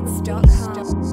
beats.com.